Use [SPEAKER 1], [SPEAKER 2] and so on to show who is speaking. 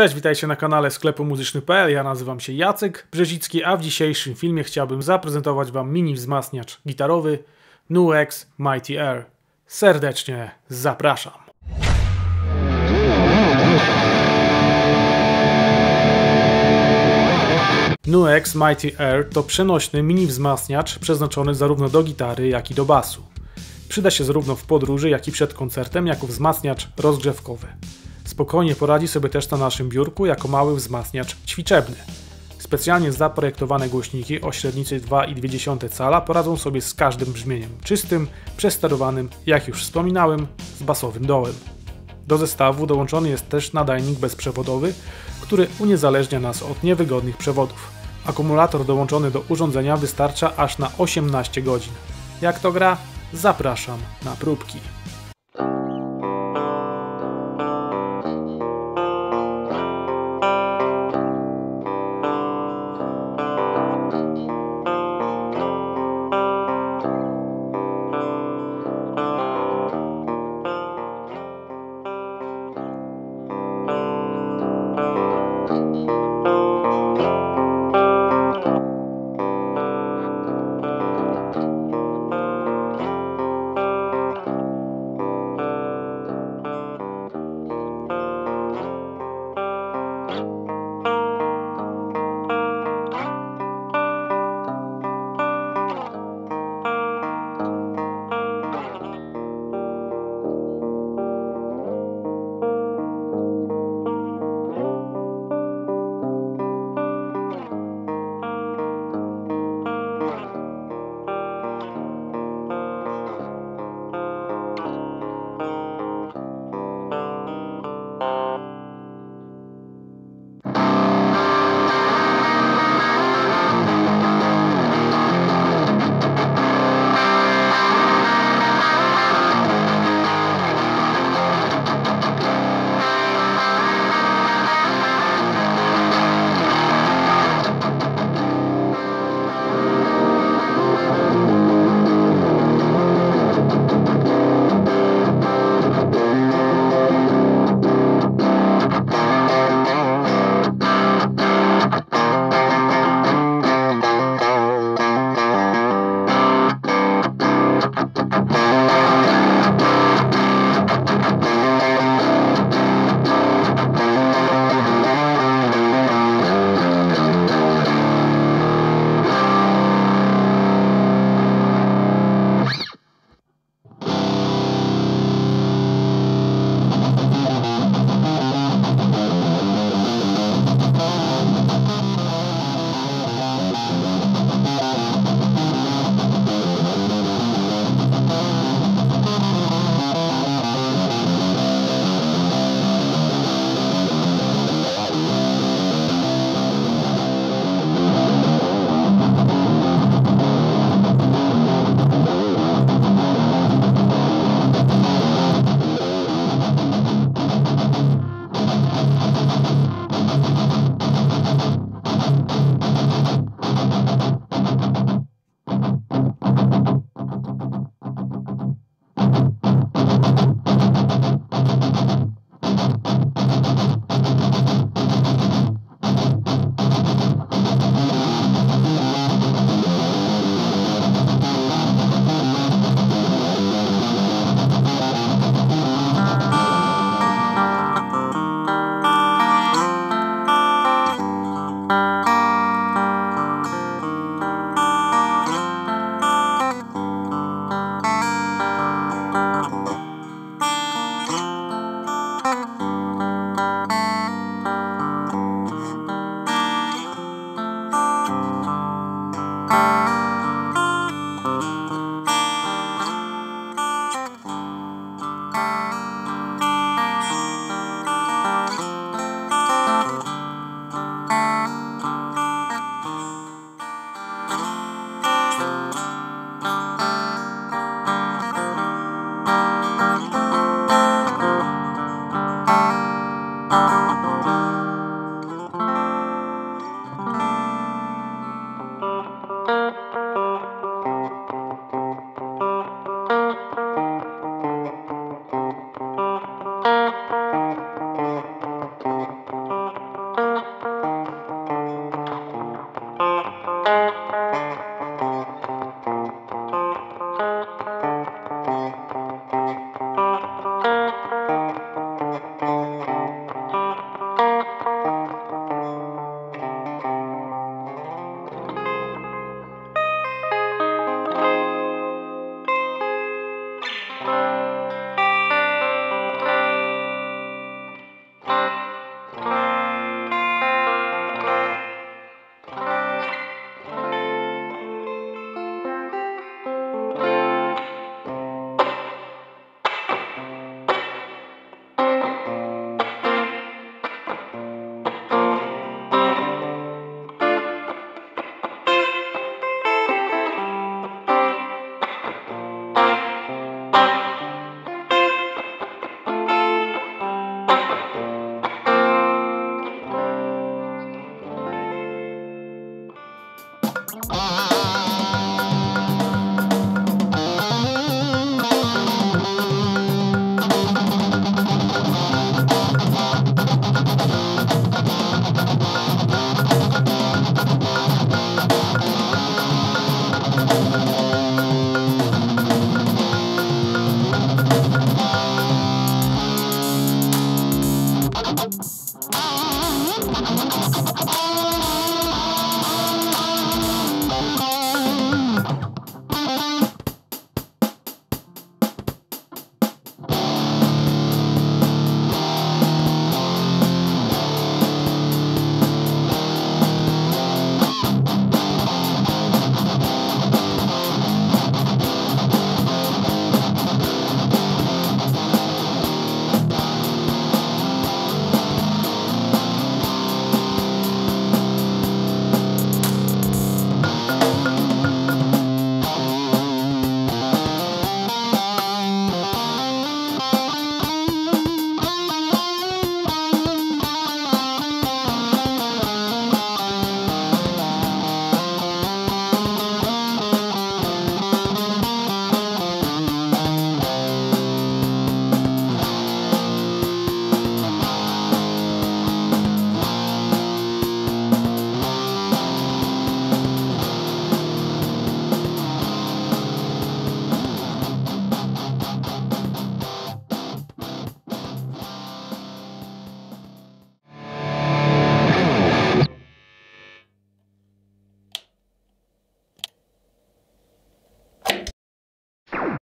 [SPEAKER 1] Cześć, witajcie na kanale sklepu muzyczny.pl. Ja nazywam się Jacek Brzezicki, a w dzisiejszym filmie chciałbym zaprezentować Wam mini wzmacniacz gitarowy Nuex Mighty Air. Serdecznie zapraszam. Nuex Mighty Air to przenośny mini wzmacniacz przeznaczony zarówno do gitary, jak i do basu. Przyda się zarówno w podróży, jak i przed koncertem jako wzmacniacz rozgrzewkowy. Spokojnie poradzi sobie też na naszym biurku jako mały wzmacniacz ćwiczebny. Specjalnie zaprojektowane głośniki o średnicy 2,2 cala poradzą sobie z każdym brzmieniem czystym, przesterowanym, jak już wspominałem, z basowym dołem. Do zestawu dołączony jest też nadajnik bezprzewodowy, który uniezależnia nas od niewygodnych przewodów. Akumulator dołączony do urządzenia wystarcza aż na 18 godzin. Jak to gra? Zapraszam na próbki.